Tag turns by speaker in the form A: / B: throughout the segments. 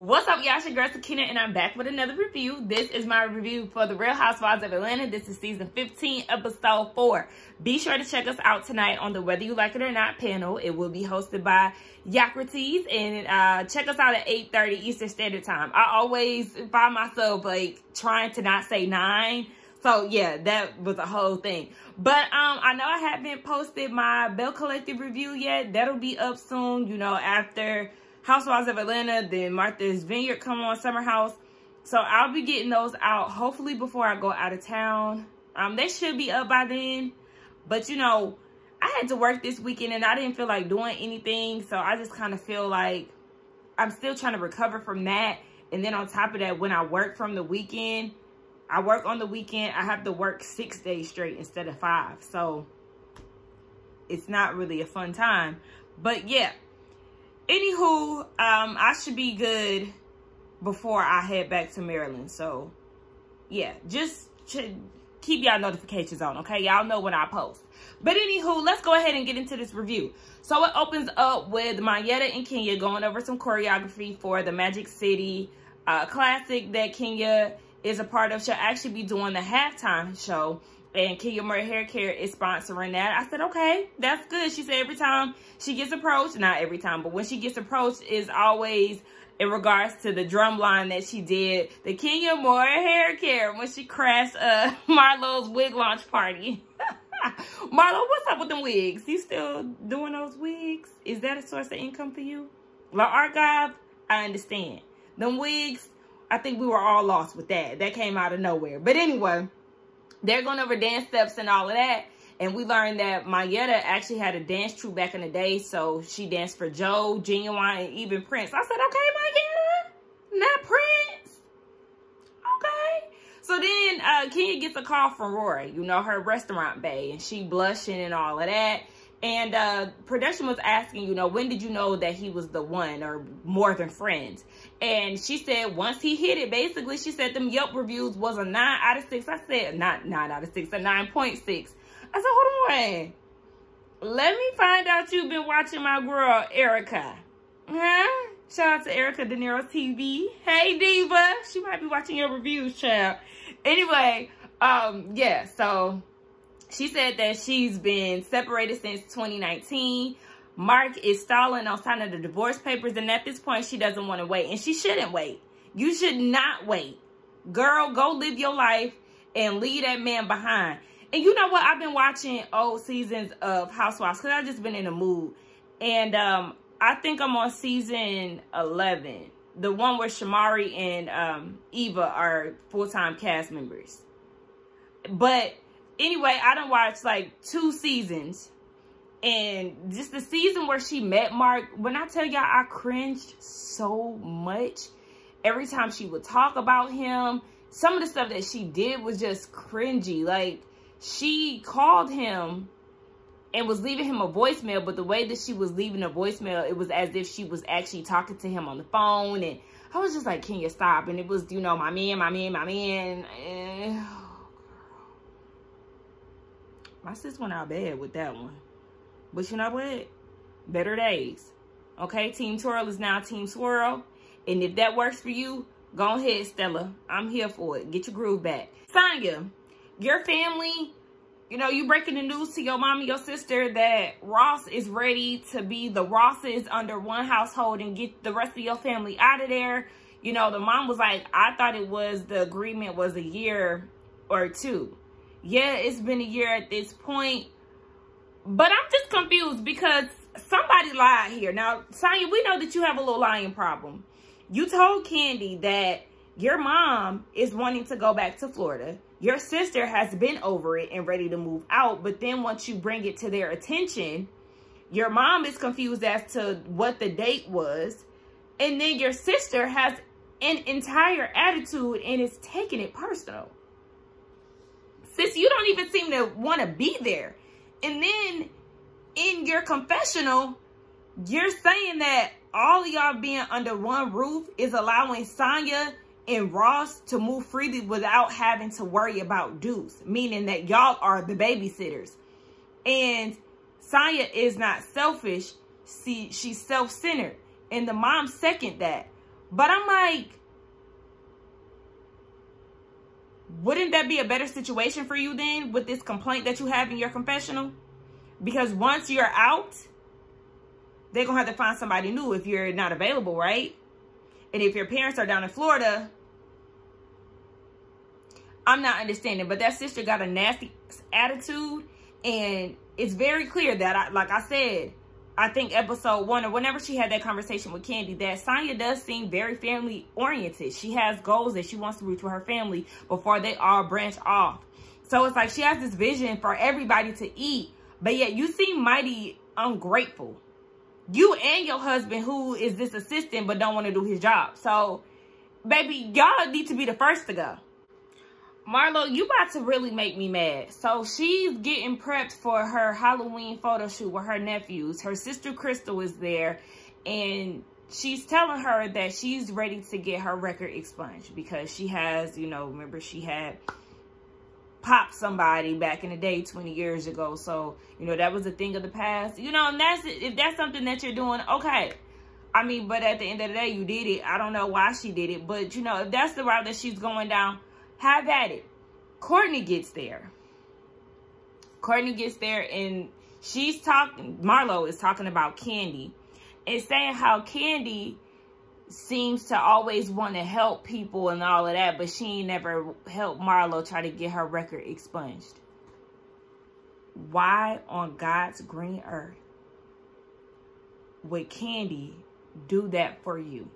A: What's up, y'all? It's your girl Sakina, and I'm back with another review. This is my review for The Real Housewives of Atlanta. This is season 15, episode 4. Be sure to check us out tonight on the Whether You Like It or Not panel. It will be hosted by Yacrates, and uh, check us out at 8.30 Eastern Standard Time. I always find myself, like, trying to not say 9. So, yeah, that was a whole thing. But um, I know I haven't posted my Belle Collective review yet. That'll be up soon, you know, after Housewives of Atlanta, then Martha's Vineyard come on Summer House. So I'll be getting those out hopefully before I go out of town. Um, they should be up by then. But, you know, I had to work this weekend and I didn't feel like doing anything. So I just kind of feel like I'm still trying to recover from that. And then on top of that, when I work from the weekend, I work on the weekend. I have to work six days straight instead of five. So it's not really a fun time. But yeah, anywho, um, I should be good before I head back to Maryland. So, yeah, just keep y'all notifications on, okay? Y'all know when I post. But anywho, let's go ahead and get into this review. So it opens up with Monyetta and Kenya going over some choreography for the Magic City uh, Classic that Kenya is a part of. She'll actually be doing the halftime show and Kenya Moore Hair Care is sponsoring that. I said, okay, that's good. She said every time she gets approached, not every time, but when she gets approached is always in regards to the drum line that she did, the Kenya Moore Hair Care when she crashed uh, Marlo's wig launch party. Marlo, what's up with them wigs? You still doing those wigs? Is that a source of income for you? La Archive, I understand. Them wigs, I think we were all lost with that. That came out of nowhere. But anyway, they're going over dance steps and all of that. And we learned that Monyetta actually had a dance troupe back in the day. So she danced for Joe, Ginuwine, and even Prince. I said, okay, Monyetta, not Prince. Okay. So then uh, Kenya gets a call from Rory, you know, her restaurant bay. And she blushing and all of that. And uh, production was asking, you know, when did you know that he was the one or more than friends? And she said once he hit it, basically, she said them Yelp reviews was a 9 out of 6. I said, not 9 out of 6, a 9.6. I said, hold on. Let me find out you've been watching my girl, Erica. Huh? Shout out to Erica De Niro TV. Hey, Diva. She might be watching your reviews, child. Anyway, um, yeah, so she said that she's been separated since 2019. Mark is stalling on signing the divorce papers. And at this point, she doesn't want to wait. And she shouldn't wait. You should not wait. Girl, go live your life and leave that man behind. And you know what? I've been watching old seasons of Housewives because I've just been in a mood. And um, I think I'm on season 11. The one where Shamari and um, Eva are full-time cast members. But anyway, I don't watch like two seasons. And just the season where she met Mark, when I tell y'all I cringed so much every time she would talk about him. Some of the stuff that she did was just cringy. Like, she called him and was leaving him a voicemail, but the way that she was leaving a voicemail, it was as if she was actually talking to him on the phone. And I was just like, can you stop? And it was, you know, my man, my man, my man. Eh, my sis went out bad with that one. But you know what? Better days. Okay, Team Twirl is now Team Swirl. And if that works for you, go ahead, Stella. I'm here for it. Get your groove back. Sanya, your family, you know, you breaking the news to your mom and your sister that Ross is ready to be the Rosses under one household and get the rest of your family out of there. You know, the mom was like, I thought it was the agreement was a year or two. Yeah, it's been a year at this point. But I'm just confused because somebody lied here. Now, Sanya, we know that you have a little lying problem. You told Kandi that your mom is wanting to go back to Florida. Your sister has been over it and ready to move out. But then once you bring it to their attention, your mom is confused as to what the date was. And then your sister has an entire attitude and is taking it personal. Sis, you don't even seem to want to be there. And then in your confessional, you're saying that all of y'all being under one roof is allowing Sanya and Ross to move freely without having to worry about dues, meaning that y'all are the babysitters. And Sanya is not selfish. See, she's self-centered. And the mom second that. But I'm like, wouldn't that be a better situation for you then with this complaint that you have in your confessional? Because once you're out, they're going to have to find somebody new if you're not available, right? And if your parents are down in Florida, I'm not understanding. But that sister got a nasty attitude. And it's very clear that, I, like I said, I think episode one or whenever she had that conversation with Kandi, that Sanya does seem very family oriented. She has goals that she wants to reach with her family before they all branch off. So it's like she has this vision for everybody to eat, but yet you seem mighty ungrateful. You and your husband, who is this assistant but don't want to do his job. So, baby, y'all need to be the first to go. Marlo, you about to really make me mad. So she's getting prepped for her Halloween photo shoot with her nephews. Her sister Crystal is there and she's telling her that she's ready to get her record expunged because she has, you know, remember she had popped somebody back in the day 20 years ago. So, you know, that was a thing of the past. You know, and that's if that's something that you're doing, okay. I mean, but at the end of the day, you did it. I don't know why she did it. But, you know, if that's the route that she's going down, have at it. Courtney gets there. Courtney gets there and she's talking, Marlo is talking about Kandi and saying how Kandi seems to always want to help people and all of that, but she never helped Marlo try to get her record expunged. Why on God's green earth would Kandi do that for you?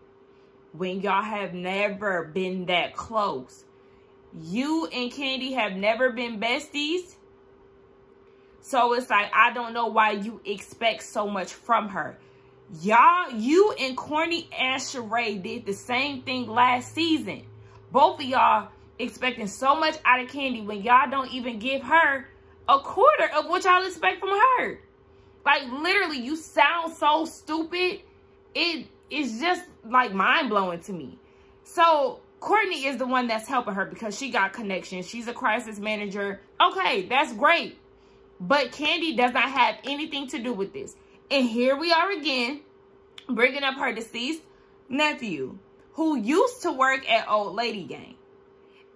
A: When y'all have never been that close you and Kandi have never been besties. So it's like, I don't know why you expect so much from her. Y'all, you and corny and Sheree did the same thing last season. Both of y'all expecting so much out of Kandi when y'all don't even give her a quarter of what y'all expect from her. Like, literally, you sound so stupid. It is just, like, mind-blowing to me. So, Courtney is the one that's helping her because she got connections. She's a crisis manager. Okay, that's great. But Kandi does not have anything to do with this. And here we are again, bringing up her deceased nephew, who used to work at Old Lady Gang.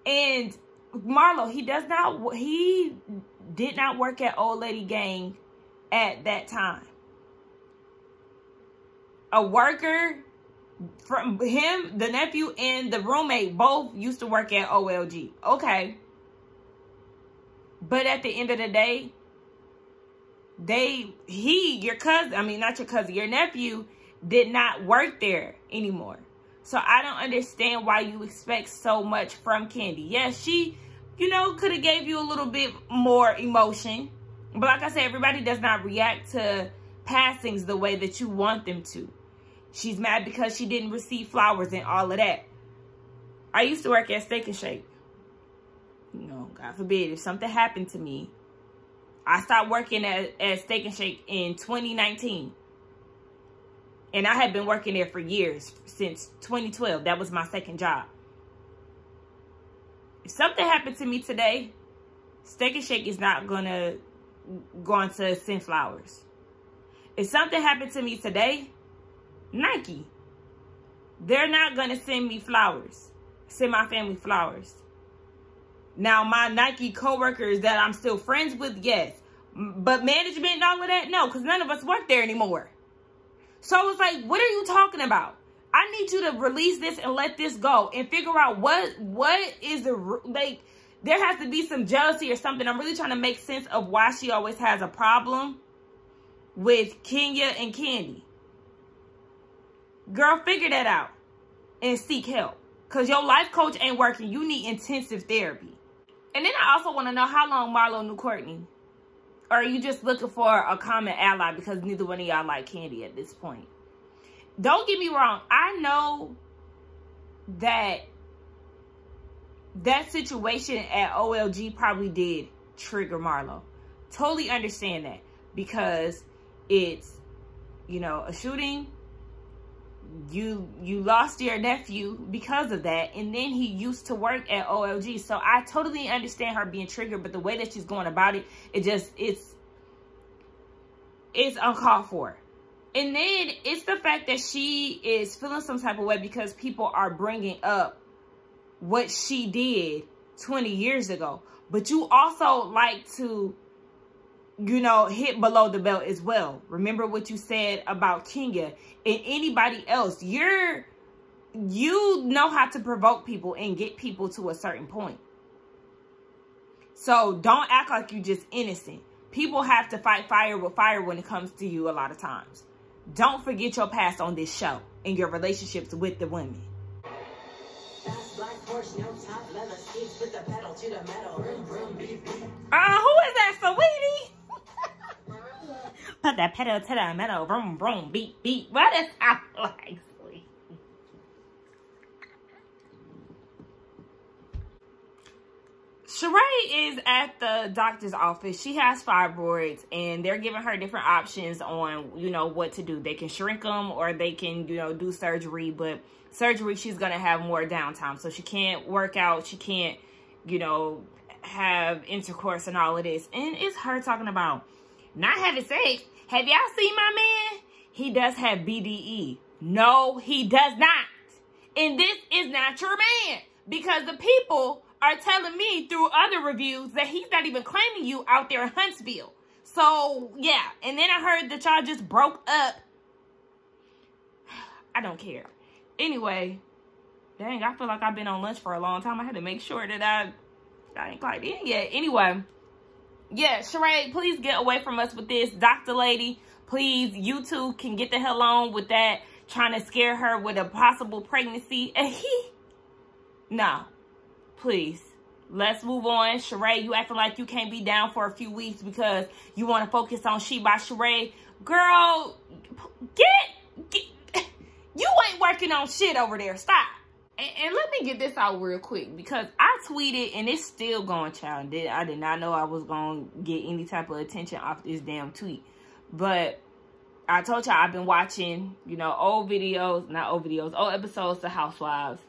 A: And Marlo, he does not, he did not work at Old Lady Gang at that time. A worker from him, the nephew, and the roommate both used to work at OLG. Okay. But at the end of the day, they, he, your cousin, I mean, not your cousin, your nephew did not work there anymore. So I don't understand why you expect so much from Kandi. Yes, she, you know, could have gave you a little bit more emotion. But like I said, everybody does not react to passings the way that you want them to. She's mad because she didn't receive flowers and all of that. I used to work at Steak and Shake. You know, God forbid, if something happened to me, I stopped working at, at Steak and Shake in 2019. And I had been working there for years, since 2012. That was my second job. If something happened to me today, Steak and Shake is not going to go on to send flowers. If something happened to me today, Nike. They're not going to send me flowers. Send my family flowers. Now, my Nike coworkers that I'm still friends with, yes. But management and all of that, no. Because none of us work there anymore. So it's like, what are you talking about? I need you to release this and let this go. And figure out what what is the... Like, there has to be some jealousy or something. I'm really trying to make sense of why she always has a problem with Kenya and Kandi. Girl, figure that out and seek help. Because your life coach ain't working. You need intensive therapy. And then I also want to know how long Marlo knew Courtney. Or are you just looking for a common ally because neither one of y'all like Kandi at this point? Don't get me wrong. I know that that situation at OLG probably did trigger Marlo. Totally understand that because it's, you know, a shooting you you lost your nephew because of that and then he used to work at olg so i totally understand her being triggered but the way that she's going about it it just it's it's uncalled for And then it's the fact that she is feeling some type of way because people are bringing up what she did 20 years ago. But you also like to, you know, hit below the belt as well. Remember what you said about Kenya and anybody else. You're, you know how to provoke people and get people to a certain point. So don't act like you're just innocent. People have to fight fire with fire when it comes to you a lot of times. Don't forget your past on this show and your relationships with the women. Uh, who is that, sweetie? Put that pedal to the metal, vroom, vroom, beat, beat. What is that like? Sheree is at the doctor's office. She has fibroids and they're giving her different options on, you know, what to do. They can shrink them or they can, you know, do surgery. But surgery, she's going to have more downtime. So she can't work out. She can't, you know, have intercourse and all of this. And it's her talking about not having sex. Have y'all seen my man? He does have BDE. No, he does not. And this is not your man because the people are telling me through other reviews that he's not even claiming you out there in Huntsville. So, yeah. And then I heard that y'all just broke up. I don't care. Anyway, dang, I feel like I've been on lunch for a long time. I had to make sure that I, I ain't quite in yet. Anyway, yeah, Sheree, please get away from us with this. Dr. Lady, please, you two can get the hell on with that. Trying to scare her with a possible pregnancy. And he, no, please. Let's move on. Sheree, you acting like you can't be down for a few weeks because you want to focus on She by Sheree. Girl, get, get, you ain't working on shit over there. Stop. And, and, let me get this out real quick because I tweeted and it's still going, child. I did not know I was going to get any type of attention off this damn tweet. But I told y'all I've been watching, you know, old videos, not old videos, old episodes of Housewives.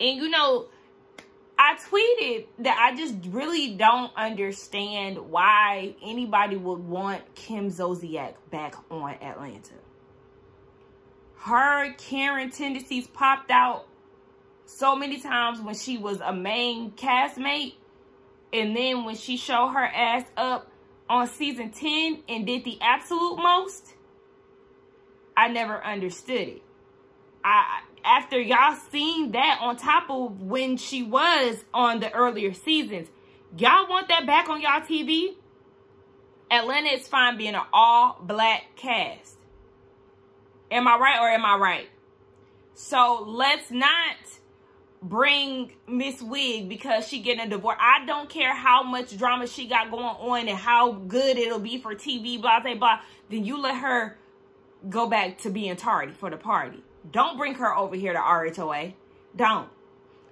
A: And, you know, I tweeted that I just really don't understand why anybody would want Kim Zolciak back on Atlanta. Her Karen tendencies popped out so many times when she was a main castmate. And then when she showed her ass up on season 10 and did the absolute most, I never understood it. I after y'all seen that on top of when she was on the earlier seasons, y'all want that back on y'all TV? Atlanta is fine being an all-black cast. Am I right or am I right? So let's not bring Miss Wig because she getting a divorce. I don't care how much drama she got going on and how good it'll be for TV, blah, blah, blah. Then you let her go back to being tardy for the party. Don't bring her over here to RHOA. Don't.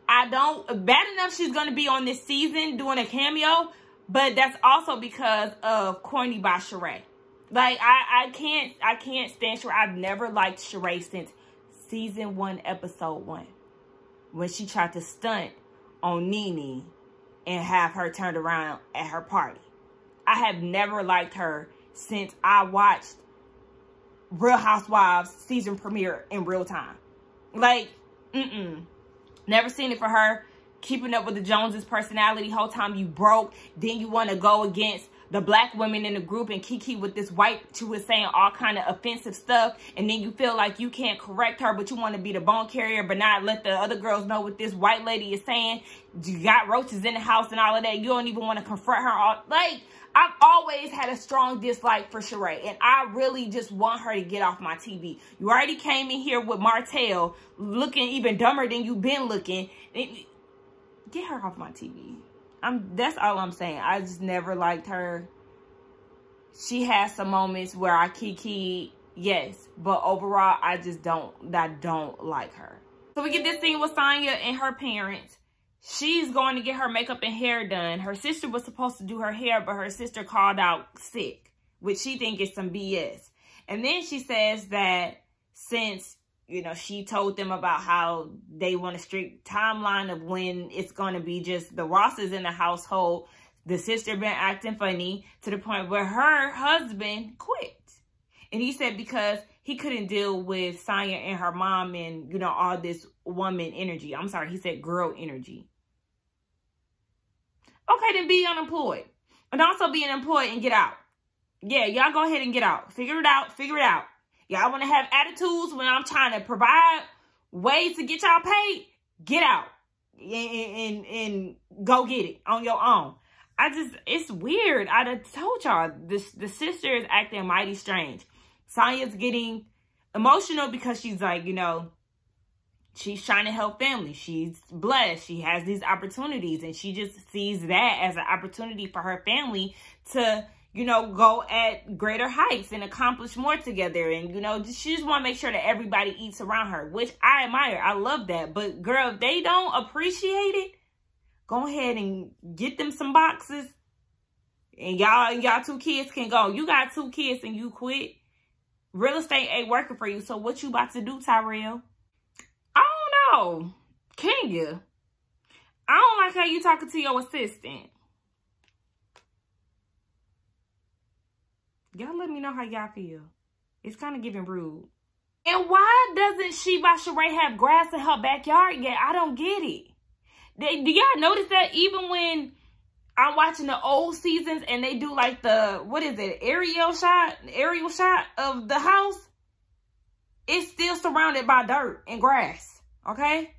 A: I don't. Bad enough she's going to be on this season doing a cameo. But that's also because of Corny by Sheree. Like, I, I can't, I can't stand Sheree. I've never liked Sheree since season one, episode one. When she tried to stunt on Nene and have her turned around at her party. I have never liked her since I watched Real Housewives season premiere in real time. Like, mm-mm. Never seen it for her. Keeping up with the Joneses personality. Whole time you broke. Then you want to go against the black women in the group and Kiki with this white who is saying all kind of offensive stuff and then you feel like you can't correct her but you want to be the bone carrier but not let the other girls know what this white lady is saying you got roaches in the house and all of that you don't even want to confront her all like I've always had a strong dislike for Sheree, and I really just want her to get off my TV. You already came in here with Martell, looking even dumber than you've been looking. Get her off my TV. I'm. That's all I'm saying. I just never liked her. She has some moments where I kiki, yes, but overall, I just don't. I don't like her. So we get this scene with Sanya and her parents she's going to get her makeup and hair done. Her sister was supposed to do her hair, but her sister called out sick, which she think is some BS. And then she says that since, you know, she told them about how they want a strict timeline of when it's going to be just the Rosses in the household, the sister been acting funny to the point where her husband quit. And he said because he couldn't deal with Sanya and her mom and, you know, all this woman energy. I'm sorry, he said girl energy. Okay, then be unemployed. And also be unemployed and get out. Yeah, y'all go ahead and get out. Figure it out. Figure it out. Y'all want to have attitudes when I'm trying to provide ways to get y'all paid? Get out. And, and, and go get it on your own. I just, it's weird. I done told y'all, this, the sister is acting mighty strange. Sanya's getting emotional because she's like, you know, she's trying to help family. She's blessed. She has these opportunities and she just sees that as an opportunity for her family to, you know, go at greater heights and accomplish more together. And, you know, she just want to make sure that everybody eats around her, which I admire. I love that. But girl, if they don't appreciate it, go ahead and get them some boxes. And y'all y'all two kids can go. You got two kids and you quit. Real estate ain't working for you. So what you about to do, Tyrell? I don't know. You? I don't like how you talking to your assistant. Y'all let me know how y'all feel. It's kind of giving rude. And why doesn't she by Sheree have grass in her backyard yet? I don't get it. They, do y'all notice that even when I'm watching the old seasons and they do like the, what is it, aerial shot, aerial shot of the house, it's still surrounded by dirt and grass, okay?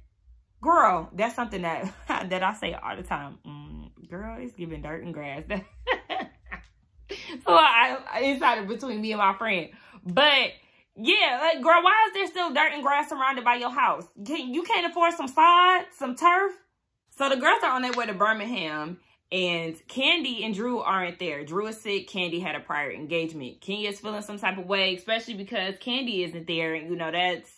A: Girl, that's something that, that I say all the time. Mm, girl, it's giving dirt and grass. so I, I decided between me and my friend. But yeah, like girl, why is there still dirt and grass surrounded by your house? Can, you can't afford some sod, some turf? So the girls are on their way to Birmingham and Kandi and Drew aren't there. Drew is sick. Kandi had a prior engagement. Kenya's feeling some type of way, especially because Kandi isn't there. And, you know, that's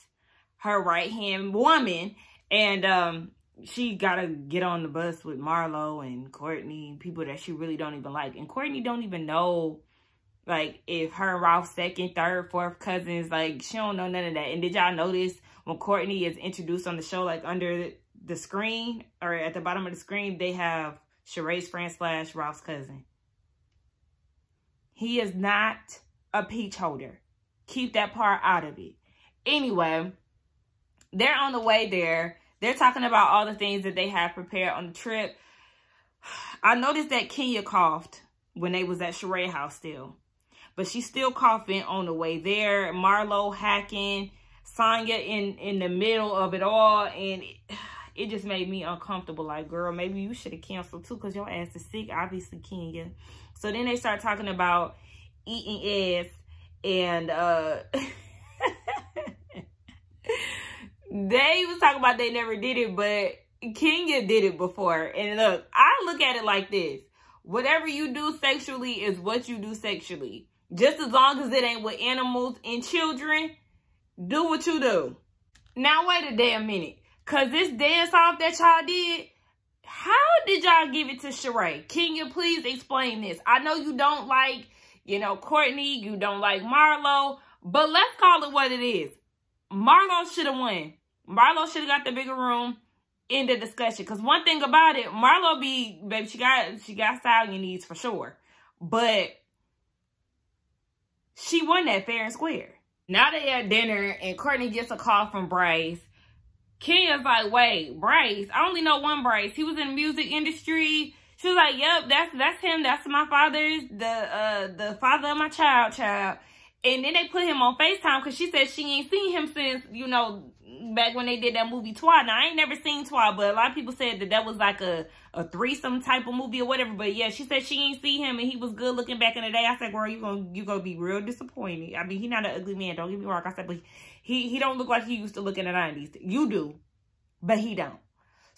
A: her right-hand woman. And um, she got to get on the bus with Marlo and Courtney, people that she really don't even like. And Courtney don't even know, like, if her and Ralph's second, third, fourth cousins, like, she don't know none of that. And did y'all notice when Courtney is introduced on the show, like, under the screen or at the bottom of the screen, they have Sheree's friend slash Ralph's cousin. He is not a peach holder. Keep that part out of it. Anyway, they're on the way there. They're talking about all the things that they have prepared on the trip. I noticed that Kenya coughed when they was at Sheree house still. But she's still coughing on the way there. Marlo hacking. Sanya in, in the middle of it all. And... It, it just made me uncomfortable. Like, girl, maybe you should have canceled too because your ass is sick, obviously, Kenya. So then they start talking about eating ass and uh they was talking about they never did it, but Kenya did it before. And look, I look at it like this. Whatever you do sexually is what you do sexually. Just as long as it ain't with animals and children, do what you do. Now, wait a damn minute. Cause this dance off that y'all did, how did y'all give it to Sheree? Can you please explain this? I know you don't like, you know, Courtney, you don't like Marlo, but let's call it what it is. Marlo should have won. Marlo should have got the bigger room in the discussion. Cause one thing about it, Marlo be, baby, she got she got stallion needs for sure. But she won that fair and square. Now they at dinner and Courtney gets a call from Bryce Kenya's like, wait, Bryce, I only know one Bryce. He was in the music industry. She was like, yep, that's that's him. That's my father's, the uh the father of my child, child. And then they put him on FaceTime because she said she ain't seen him since, you know, back when they did that movie Trois. Now, I ain't never seen Trois, but a lot of people said that that was like a, a threesome type of movie or whatever. But yeah, she said she ain't see him and he was good looking back in the day. I said, girl, you gonna, you gonna be real disappointed. I mean, he not an ugly man. Don't get me wrong. I said, but he, he don't look like he used to look in the 90s. You do, but he don't.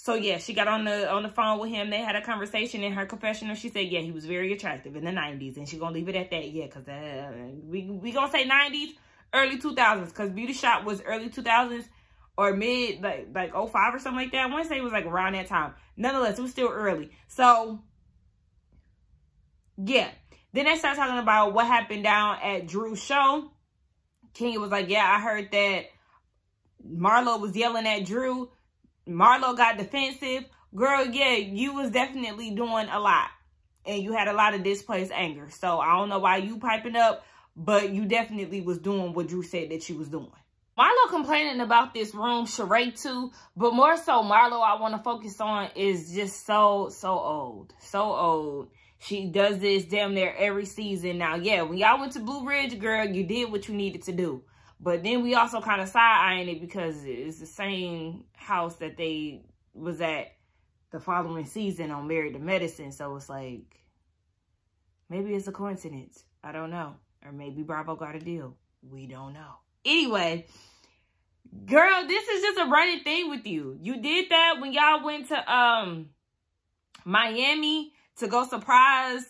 A: So yeah, she got on the on the phone with him. They had a conversation in her confessional. She said, yeah, he was very attractive in the 90s. And she gonna leave it at that. Yeah, because uh, we, we gonna say 90s, early 2000s. Because Beauty Shop was early 2000s or mid, like, like 05 or something like that. I want to say it was like around that time. Nonetheless, it was still early. So, yeah. Then they start talking about what happened down at Drew's show. Kenya was like, yeah, I heard that Marlo was yelling at Drew. Marlo got defensive. Girl, yeah, you was definitely doing a lot. And you had a lot of displaced anger. So I don't know why you piping up. but you definitely was doing what Drew said that you was doing. Marlo complaining about this room, Sheree too, but more so Marlo I want to focus on is just so, so old. So old. She does this damn near every season. Now, yeah, when y'all went to Blue Ridge, girl, you did what you needed to do. But then we also kind of side-eyeing it because it's the same house that they was at the following season on Married to Medicine. So it's like, maybe it's a coincidence. I don't know. Or maybe Bravo got a deal. We don't know. Anyway, girl, this is just a running thing with you. You did that when y'all went to um Miami to go surprise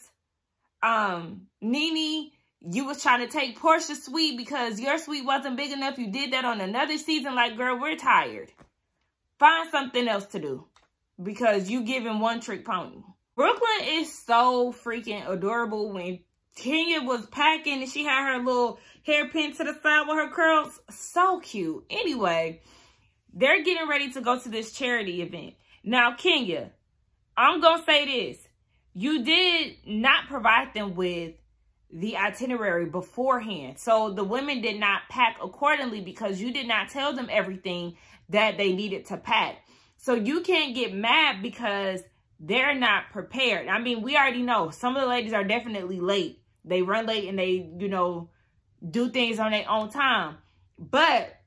A: um Nene. You was trying to take Porsha's suite because your suite wasn't big enough. You did that on another season. Like, girl, we're tired. Find something else to do because you giving one trick pony. Brooklyn is so freaking adorable when Kenya was packing and she had her little hairpin to the side with her curls. So cute. Anyway, they're getting ready to go to this charity event. Now, Kenya, I'm going to say this. You did not provide them with the itinerary beforehand. So the women did not pack accordingly because you did not tell them everything that they needed to pack. So you can't get mad because they're not prepared. I mean, we already know some of the ladies are definitely late. They run late and they, you know, do things on their own time. But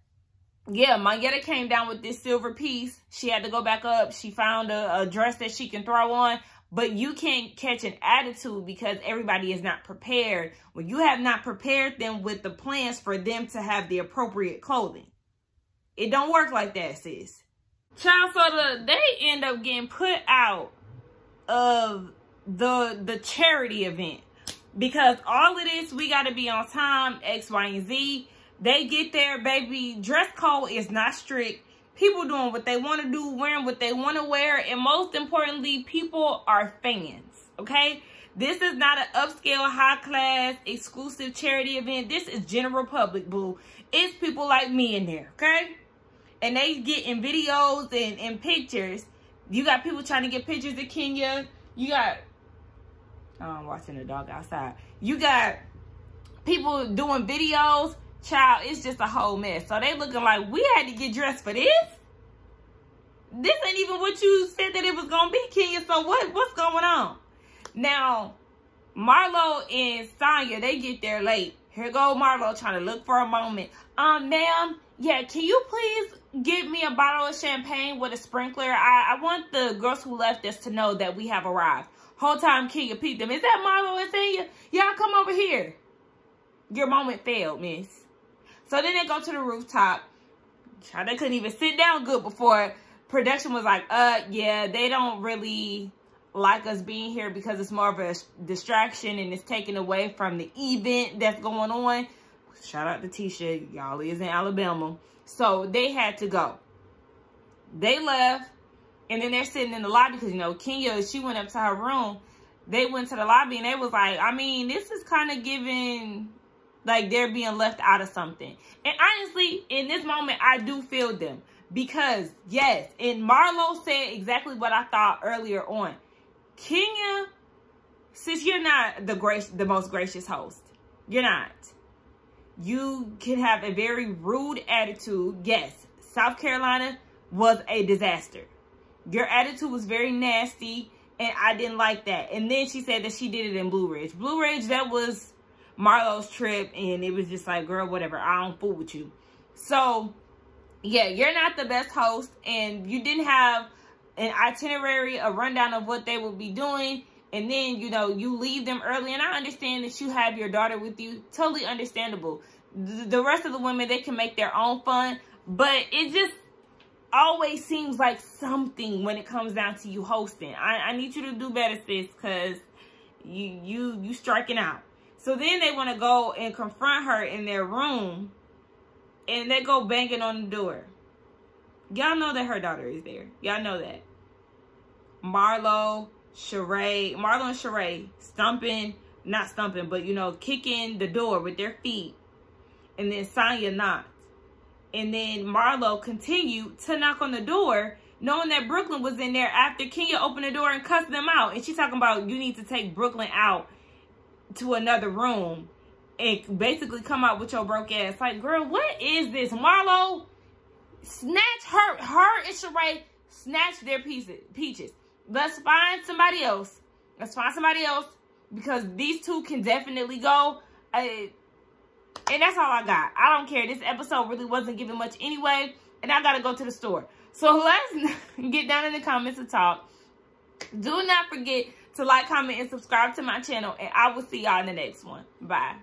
A: yeah, Monyetta came down with this silver piece. She had to go back up. She found a, a, dress that she can throw on. But you can't catch an attitude because everybody is not prepared. When you have not prepared them with the plans for them to have the appropriate clothing. It don't work like that, sis. Child, so the, they end up getting put out of the the charity event because all of this we got to be on time x y and z they get there baby dress code is not strict people doing what they want to do wearing what they want to wear and most importantly people are fans okay? This is not an upscale high class exclusive charity event. This is general public boo. It's people like me in there okay? And they get in videos and, and pictures. You got people trying to get pictures of kenya. You got oh, I'm watching the dog outside. You got people doing videos. Child, it's just a whole mess. So they looking like we had to get dressed for this. This ain't even what you said that it was gonna be, Kenya. So what what's going on? Now, Marlo and Sonya, they get there late. Here go Marlo trying to look for a moment. Um, ma'am, yeah, can you please get me a bottle of champagne with a sprinkler? I, I want the girls who left us to know that we have arrived. Whole time Kenya peeped them. Is that Marlo and Sanya? Y'all come over here. Your moment failed, miss. So then they go to the rooftop. They couldn't even sit down good before production was like, uh, yeah, they don't really like us being here because it's more of a distraction and it's taken away from the event that's going on. Shout out to Tisha. Y'all is in Alabama. So they had to go. They left. And then they're sitting in the lobby because, you know, Kenya, she went up to her room. They went to the lobby and they was like, I mean, this is kind of giving, like, they're being left out of something. And honestly, in this moment, I do feel them. Because, yes, and Marlo said exactly what I thought earlier on. Kenya, since you're not the grace, the most gracious host, you're not. You can have a very rude attitude. Yes, South Carolina was a disaster. Your attitude was very nasty, and I didn't like that. And then she said that she did it in Blue Ridge. Blue Ridge, that was Marlo's trip, and it was just like, girl, whatever. I don't fool with you. So, yeah, you're not the best host, and you didn't have an itinerary, a rundown of what they will be doing. And then, you know, you leave them early. And I understand that you have your daughter with you. Totally understandable. The rest of the women, they can make their own fun. But it just always seems like something when it comes down to you hosting. I, I need you to do better, sis, because you you you striking out. So then they want to go and confront her in their room, and they go banging on the door. Y'all know that her daughter is there. Y'all know that. Marlo, Sheree, Marlo and Sheree stumping, not stumping, but you know, kicking the door with their feet. And then Sonya knocks. And then Marlo continued to knock on the door, knowing that Brooklyn was in there after Kenya opened the door and cussed them out. And she's talking about you need to take Brooklyn out to another room and basically come out with your broke ass. Like, girl, what is this? Marlo, snatch her, her and Sheree, snatch their pieces, peaches. Let's find somebody else. Let's find somebody else because these two can definitely go. I, and that's all I got. I don't care. This episode really wasn't giving much anyway. And I got to go to the store. So let's get down in the comments and talk. Do not forget to like, comment, and subscribe to my channel. And I will see y'all in the next one. Bye.